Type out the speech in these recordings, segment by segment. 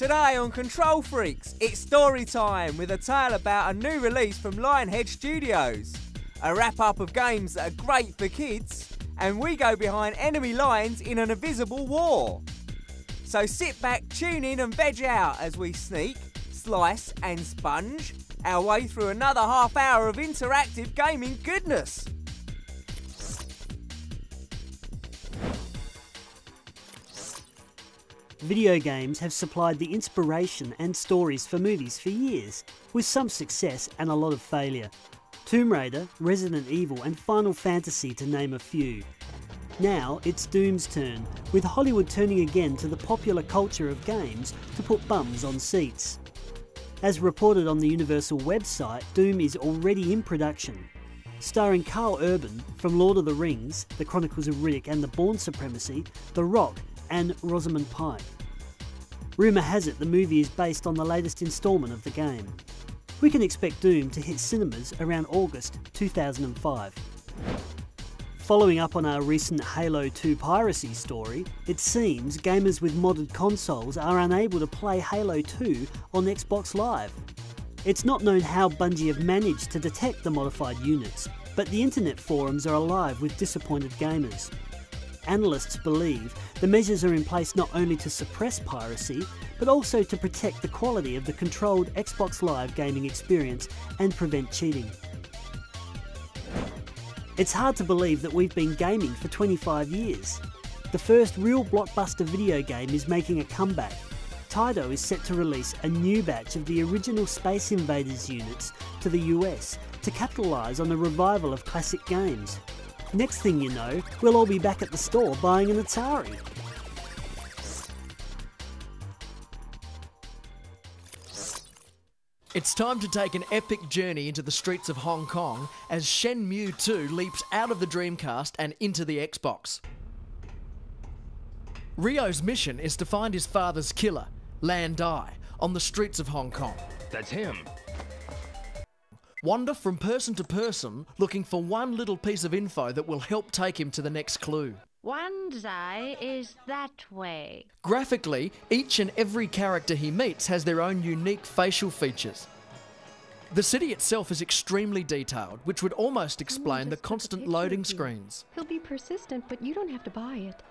Today on Control Freaks, it's story time with a tale about a new release from Lionhead Studios. A wrap up of games that are great for kids, and we go behind enemy lines in an invisible war. So sit back, tune in, and veg out as we sneak, slice, and sponge our way through another half hour of interactive gaming goodness. Video games have supplied the inspiration and stories for movies for years, with some success and a lot of failure. Tomb Raider, Resident Evil, and Final Fantasy to name a few. Now it's Doom's turn, with Hollywood turning again to the popular culture of games to put bums on seats. As reported on the Universal website, Doom is already in production. Starring Karl Urban from Lord of the Rings, The Chronicles of Riddick, and The Bourne Supremacy, The Rock, and Rosamund Pike. Rumour has it the movie is based on the latest instalment of the game. We can expect Doom to hit cinemas around August 2005. Following up on our recent Halo 2 piracy story, it seems gamers with modded consoles are unable to play Halo 2 on Xbox Live. It's not known how Bungie have managed to detect the modified units, but the internet forums are alive with disappointed gamers. Analysts believe the measures are in place not only to suppress piracy, but also to protect the quality of the controlled Xbox Live gaming experience and prevent cheating. It's hard to believe that we've been gaming for 25 years. The first real blockbuster video game is making a comeback. Taito is set to release a new batch of the original Space Invaders units to the US to capitalise on the revival of classic games. Next thing you know, we'll all be back at the store buying an Atari. It's time to take an epic journey into the streets of Hong Kong as Shenmue 2 leaps out of the Dreamcast and into the Xbox. Ryo's mission is to find his father's killer, Lan Di, on the streets of Hong Kong. That's him. Wander from person to person looking for one little piece of info that will help take him to the next clue. Wanzai is that way. Graphically, each and every character he meets has their own unique facial features. The city itself is extremely detailed, which would almost explain the just took a constant loading screens. He'll be persistent, but you don't have to buy it.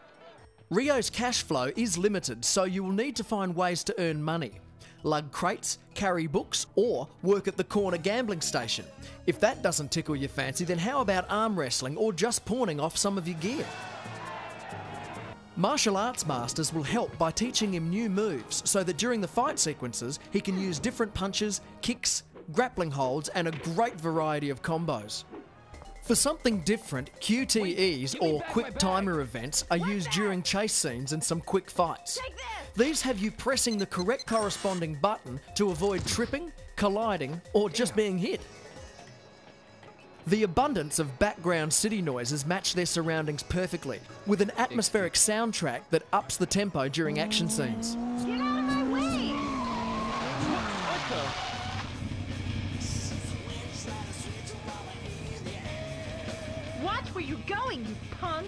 Ryo's cash flow is limited, so you will need to find ways to earn money. Lug crates, carry books, or work at the corner gambling station. If that doesn't tickle your fancy, then how about arm wrestling or just pawning off some of your gear? Martial arts masters will help by teaching him new moves so that during the fight sequences he can use different punches, kicks, grappling holds, and a great variety of combos. For something different, QTEs or quick timer events are used during chase scenes and some quick fights. These have you pressing the correct corresponding button to avoid tripping, colliding, or just being hit. The abundance of background city noises match their surroundings perfectly, with an atmospheric soundtrack that ups the tempo during action scenes. Going, you punk!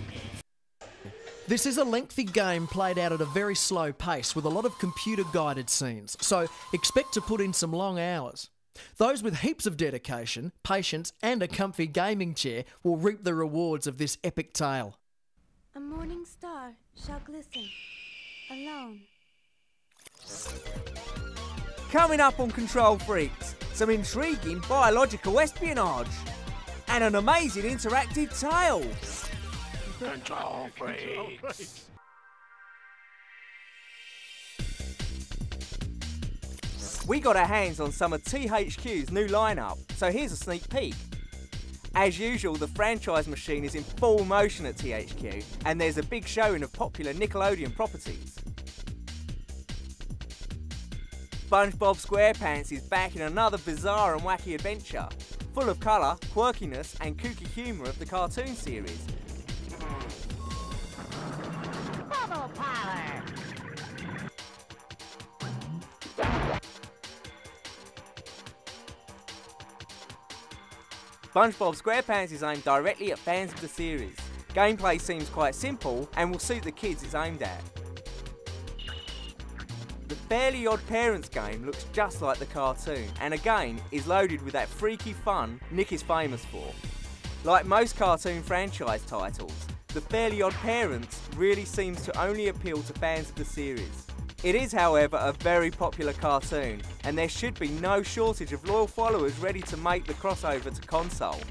This is a lengthy game played out at a very slow pace with a lot of computer guided scenes, so expect to put in some long hours. Those with heaps of dedication, patience, and a comfy gaming chair will reap the rewards of this epic tale. A morning star shall glisten alone. Coming up on Control Freaks, some intriguing biological espionage and an amazing interactive tale. Control freaks. We got our hands on some of THQ's new lineup, so here's a sneak peek. As usual, the franchise machine is in full motion at THQ, and there's a big showing of popular Nickelodeon properties. SpongeBob SquarePants is back in another bizarre and wacky adventure, full of colour, quirkiness, and kooky humour of the cartoon series. Bubble Parlor! SpongeBob SquarePants is aimed directly at fans of the series. Gameplay seems quite simple and will suit the kids it's aimed at. Fairly Odd Parents game looks just like the cartoon and again is loaded with that freaky fun Nick is famous for. Like most cartoon franchise titles, the Fairly Odd Parents really seems to only appeal to fans of the series. It is, however, a very popular cartoon, and there should be no shortage of loyal followers ready to make the crossover to console.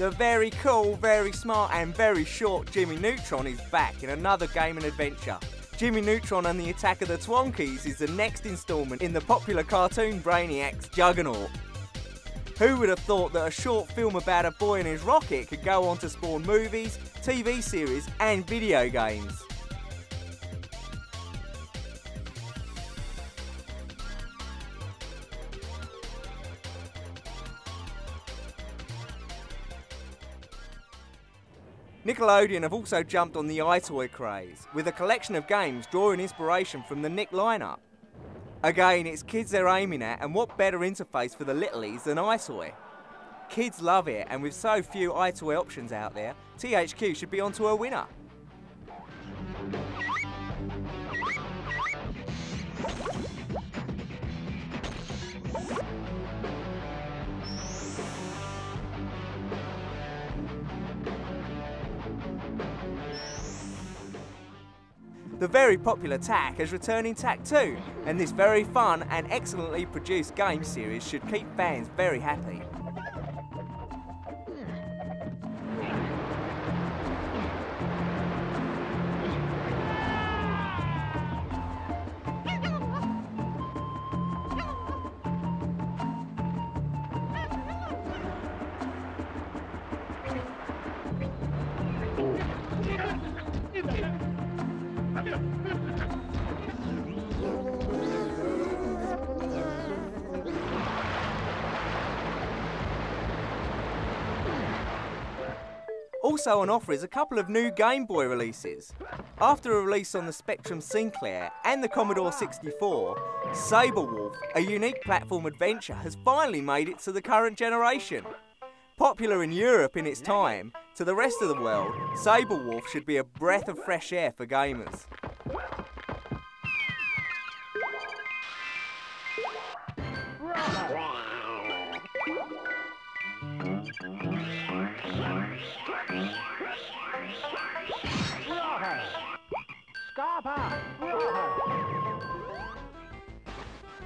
The very cool, very smart, and very short Jimmy Neutron is back in another game and adventure. Jimmy Neutron and the Attack of the Twonkies is the next instalment in the popular cartoon Brainiac's Juggernaut. Who would have thought that a short film about a boy and his rocket could go on to spawn movies, TV series, and video games? Nickelodeon have also jumped on the EyeToy craze, with a collection of games drawing inspiration from the Nick lineup. Again, it's kids they're aiming at, and what better interface for the littlies than EyeToy? Kids love it, and with so few EyeToy options out there, THQ should be onto a winner. The very popular Tak is returning Tak 2, and this very fun and excellently produced game series should keep fans very happy. Also on offer is a couple of new Game Boy releases. After a release on the Spectrum Sinclair and the Commodore 64, Sabre Wulf, a unique platform adventure, has finally made it to the current generation. Popular in Europe in its time, to the rest of the world, Sabre Wulf should be a breath of fresh air for gamers.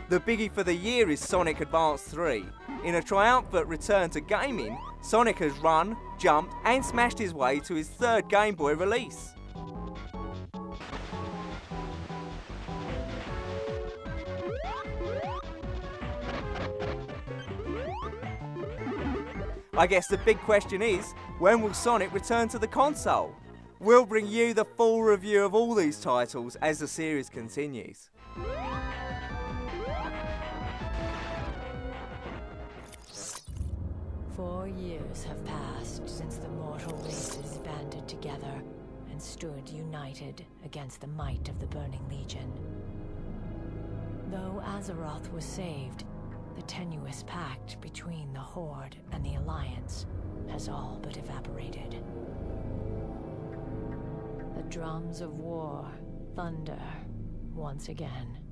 The biggie for the year is Sonic Advance 3. In a triumphant return to gaming, Sonic has run, jumped, and smashed his way to his third Game Boy release. I guess the big question is, when will Sonic return to the console? We'll bring you the full review of all these titles as the series continues. Four years have passed since the mortal races banded together and stood united against the might of the Burning Legion. Though Azeroth was saved, the tenuous pact between the Horde and the Alliance has all but evaporated. The drums of war thunder once again.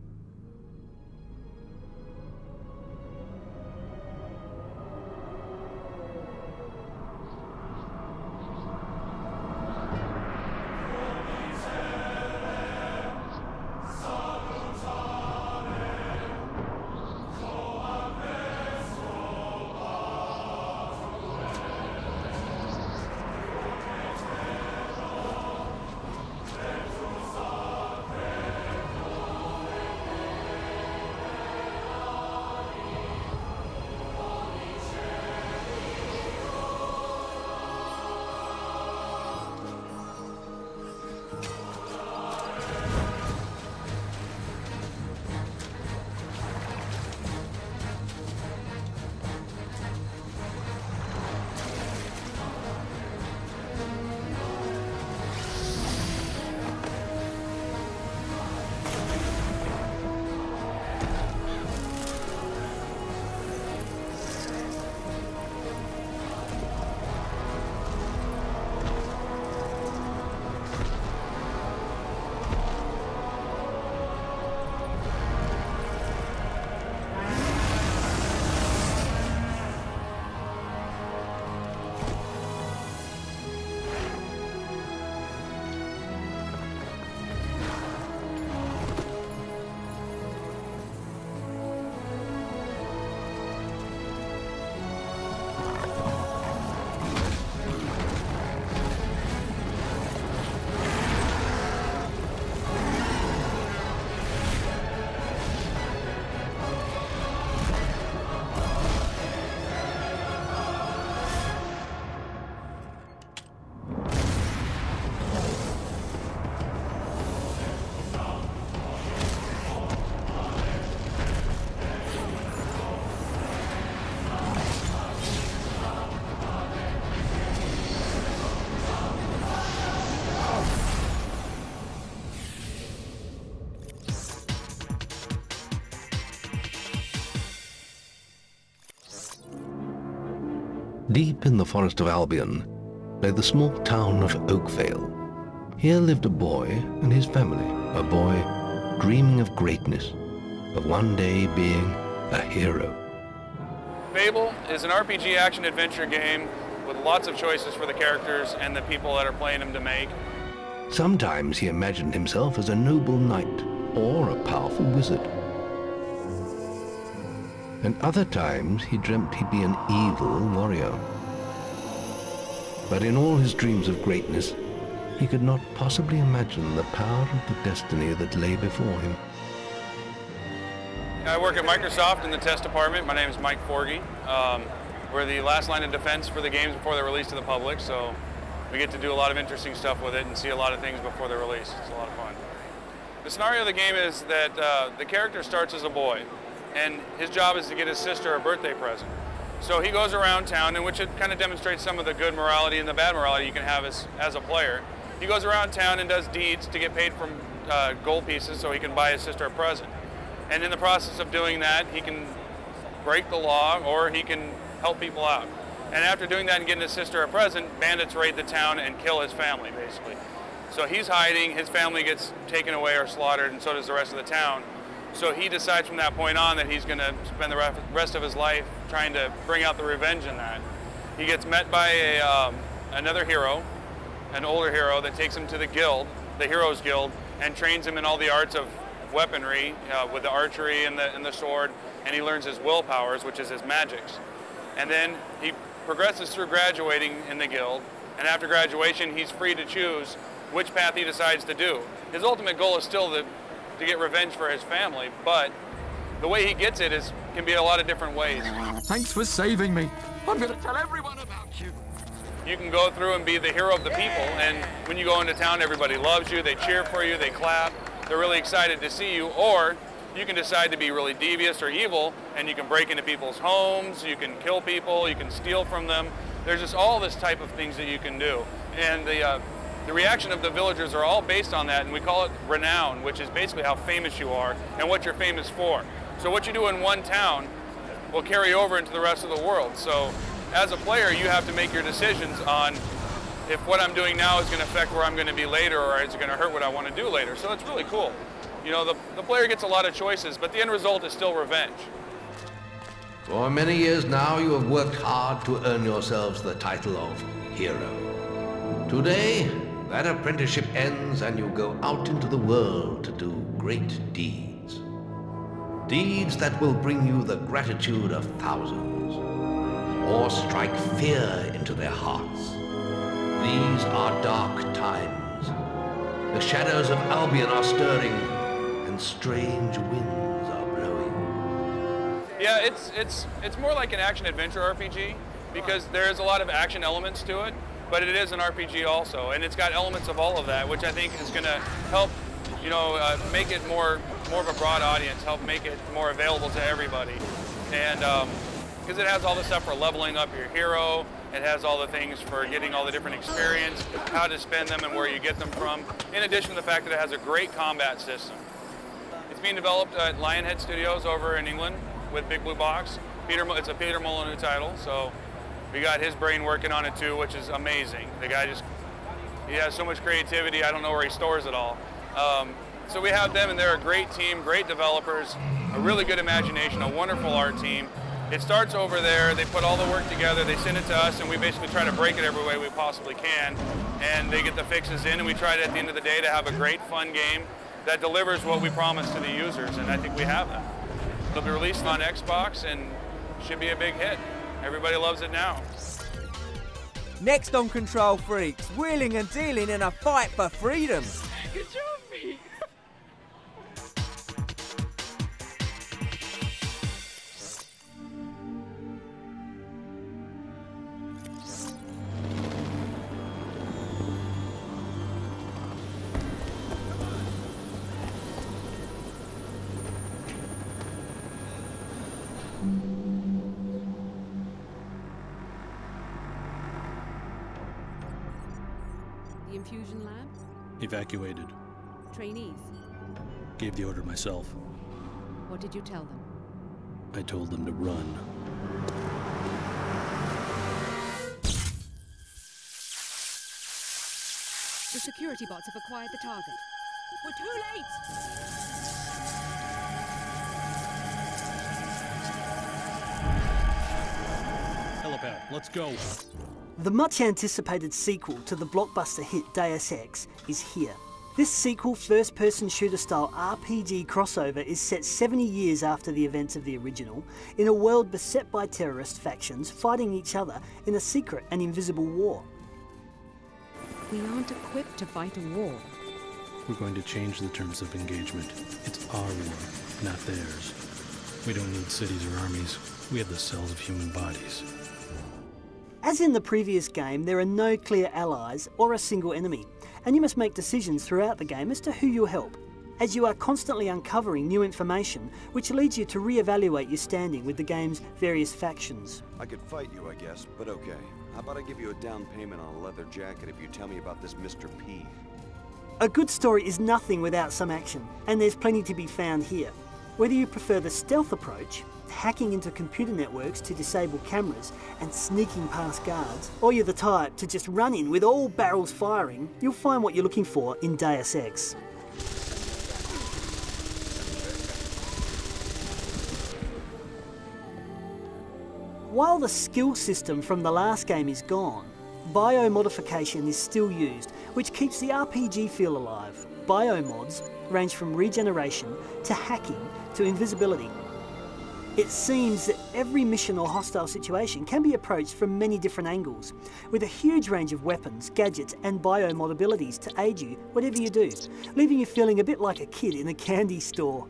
Deep in the forest of Albion lay the small town of Oakvale. Here lived a boy and his family, a boy dreaming of greatness, of one day being a hero. Fable is an RPG action adventure game with lots of choices for the characters and the people that are playing them to make. Sometimes he imagined himself as a noble knight or a powerful wizard. And other times he dreamt he'd be an evil warrior. But in all his dreams of greatness, he could not possibly imagine the power of the destiny that lay before him. I work at Microsoft in the test department. My name is Mike Forgy. Um, we're the last line of defense for the games before they're released to the public, so we get to do a lot of interesting stuff with it and see a lot of things before they're released. It's a lot of fun. The scenario of the game is that uh, the character starts as a boy, and his job is to get his sister a birthday present. So he goes around town, in which it kind of demonstrates some of the good morality and the bad morality you can have as, as a player. He goes around town and does deeds to get paid from uh, gold pieces so he can buy his sister a present. And in the process of doing that, he can break the law or he can help people out. And after doing that and getting his sister a present, bandits raid the town and kill his family, basically. So he's hiding, his family gets taken away or slaughtered, and so does the rest of the town. So he decides from that point on that he's going to spend the rest of his life trying to bring out the revenge in that. He gets met by a, um, another hero, an older hero, that takes him to the guild, the Heroes Guild, and trains him in all the arts of weaponry uh, with the archery and the, and the sword, and he learns his will powers, which is his magics. And then he progresses through graduating in the guild, and after graduation, he's free to choose which path he decides to do. His ultimate goal is still to, to get revenge for his family, but the way he gets it is can be a lot of different ways. Thanks for saving me. I'm going to tell everyone about you. You can go through and be the hero of the people, and when you go into town, everybody loves you, they cheer for you, they clap, they're really excited to see you, or you can decide to be really devious or evil, and you can break into people's homes, you can kill people, you can steal from them. There's just all this type of things that you can do. And the, uh, the reaction of the villagers are all based on that, and we call it renown, which is basically how famous you are and what you're famous for. So what you do in one town will carry over into the rest of the world. So as a player, you have to make your decisions on if what I'm doing now is going to affect where I'm going to be later or is it going to hurt what I want to do later. So it's really cool. You know, the, the player gets a lot of choices, but the end result is still revenge. For many years now, you have worked hard to earn yourselves the title of hero. Today, that apprenticeship ends and you go out into the world to do great deeds. Deeds that will bring you the gratitude of thousands, or strike fear into their hearts. These are dark times. The shadows of Albion are stirring, and strange winds are blowing. Yeah, it's it's it's more like an action adventure RPG because there's a lot of action elements to it but it is an RPG also, and it's got elements of all of that, which I think is going to help, you know, uh, make it more more of a broad audience, help make it more available to everybody, and because um, it has all the stuff for leveling up your hero, it has all the things for getting all the different experience, how to spend them, and where you get them from. In addition to the fact that it has a great combat system. It's being developed at Lionhead Studios over in England with Big Blue Box. Peter, it's a Peter Molyneux title, so we got his brain working on it too, which is amazing. The guy just, he has so much creativity, I don't know where he stores it all. Um, so we have them and they're a great team, great developers, a really good imagination, a wonderful art team. It starts over there, they put all the work together, they send it to us and we basically try to break it every way we possibly can. And they get the fixes in and we try to, at the end of the day to have a great fun game that delivers what we promise to the users and I think we have that. It'll be released on Xbox and should be a big hit. Everybody loves it now. Next on Control Freaks, wheeling and dealing in a fight for freedom. Good job, The infusion lab? Evacuated. Trainees? Gave the order myself. What did you tell them? I told them to run. The security bots have acquired the target. We're too late! Helipad, let's go. The much anticipated sequel to the blockbuster hit Deus Ex is here. This sequel first person shooter style RPG crossover is set 70 years after the events of the original, in a world beset by terrorist factions fighting each other in a secret and invisible war. We aren't equipped to fight a war. We're going to change the terms of engagement. It's our war, not theirs. We don't need cities or armies. We have the cells of human bodies. As in the previous game, there are no clear allies or a single enemy, and you must make decisions throughout the game as to who you'll help, as you are constantly uncovering new information which leads you to re-evaluate your standing with the game's various factions. I could fight you, I guess, but okay. How about I give you a down payment on a leather jacket if you tell me about this Mr. P? A good story is nothing without some action, and there's plenty to be found here. Whether you prefer the stealth approach, hacking into computer networks to disable cameras and sneaking past guards, or you're the type to just run in with all barrels firing, you'll find what you're looking for in Deus Ex. While the skill system from the last game is gone, biomodification is still used, which keeps the RPG feel alive. Biomods range from regeneration to hacking to invisibility. It seems that every mission or hostile situation can be approached from many different angles, with a huge range of weapons, gadgets, and biomod abilities to aid you whatever you do, leaving you feeling a bit like a kid in a candy store.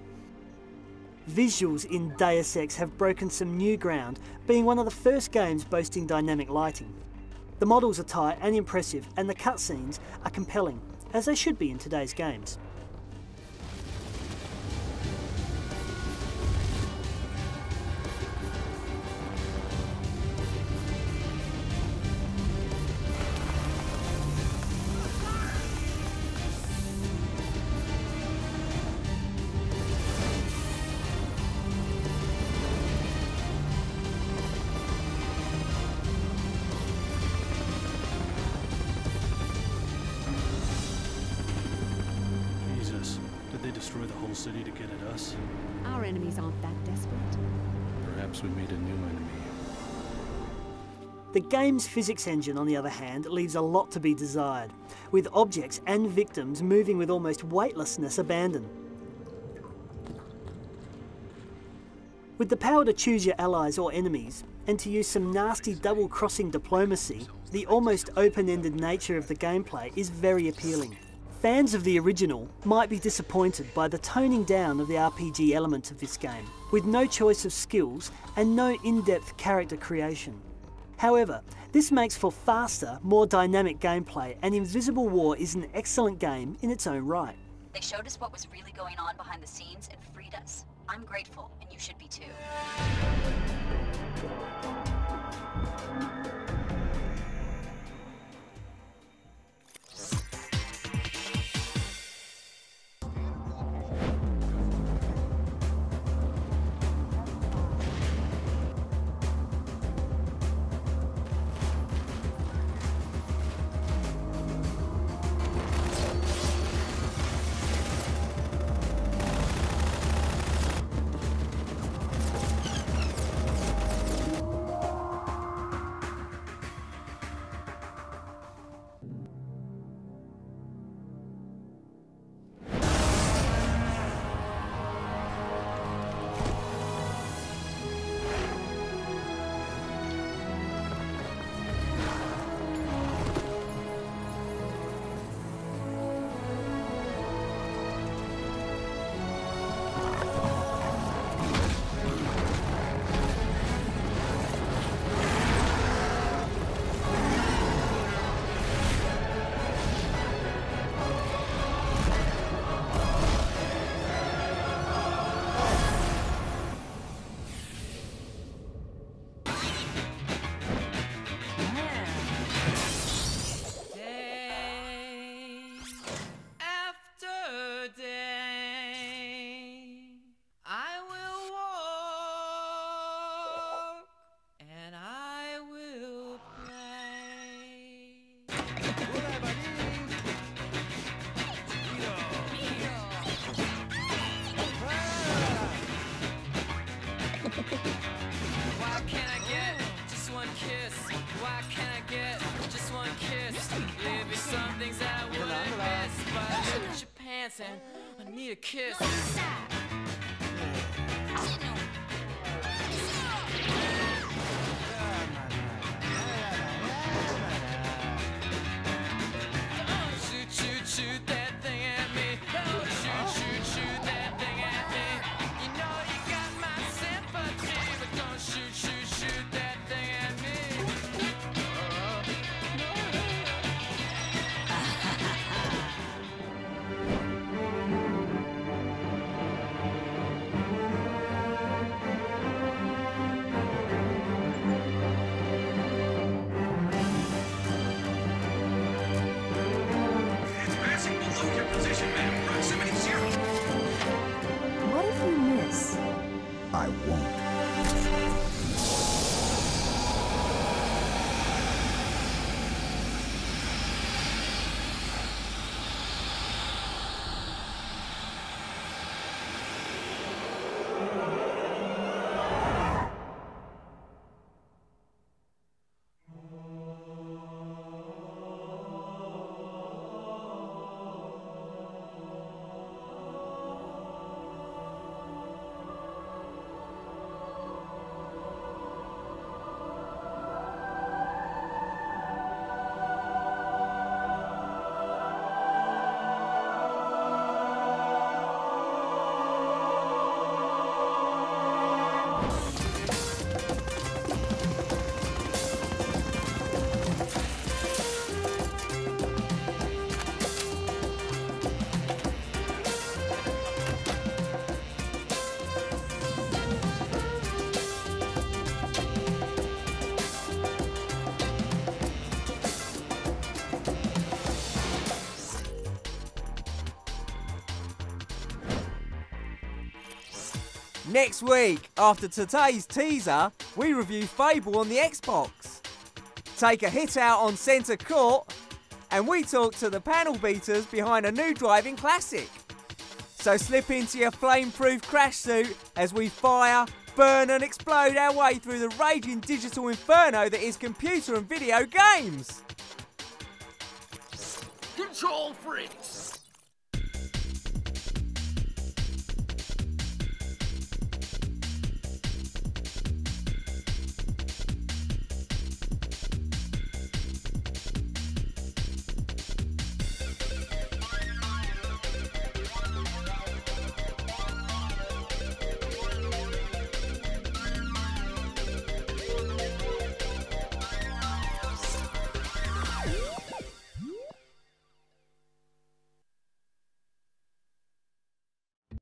Visuals in Deus Ex have broken some new ground, being one of the first games boasting dynamic lighting. The models are tight and impressive, and the cutscenes are compelling, as they should be in today's games. Game's physics engine, on the other hand, leaves a lot to be desired, with objects and victims moving with almost weightlessness abandon. With the power to choose your allies or enemies, and to use some nasty double crossing diplomacy, the almost open ended nature of the gameplay is very appealing. Fans of the original might be disappointed by the toning down of the RPG elements of this game, with no choice of skills and no in depth character creation. However, this makes for faster, more dynamic gameplay, and Invisible War is an excellent game in its own right. They showed us what was really going on behind the scenes and freed us. I'm grateful, and you should be too. this? Why can't I get just one kiss? Maybe be some things I wouldn't miss. But your pants and I need a kiss. Next week, after today's teaser, we review Fable on the Xbox. Take a hit out on Centre Court, and we talk to the panel beaters behind a new driving classic. So slip into your flame-proof crash suit as we fire, burn and explode our way through the raging digital inferno that is computer and video games. Control freaks!